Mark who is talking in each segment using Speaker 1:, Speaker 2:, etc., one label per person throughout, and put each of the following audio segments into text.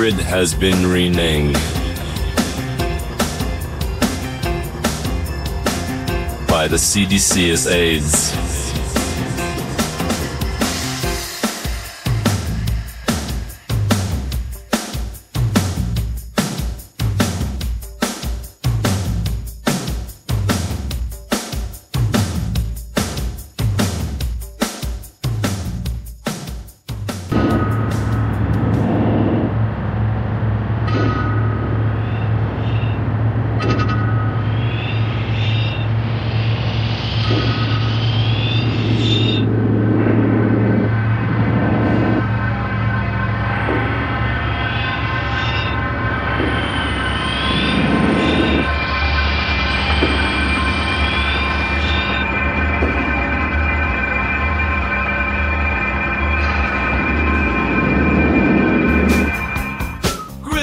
Speaker 1: Grid has been renamed. By the CDC as AIDS.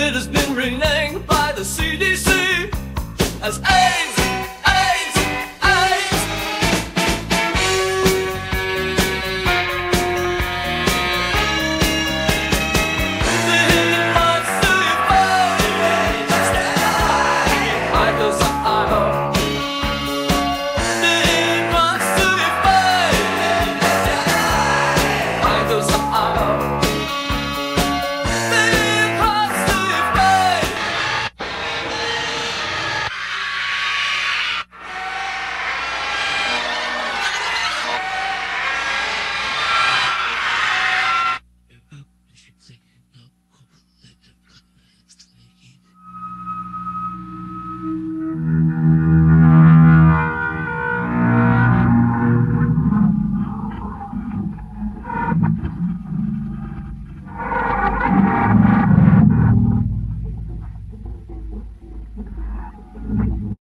Speaker 2: it has been renamed by the CDC as AIDS.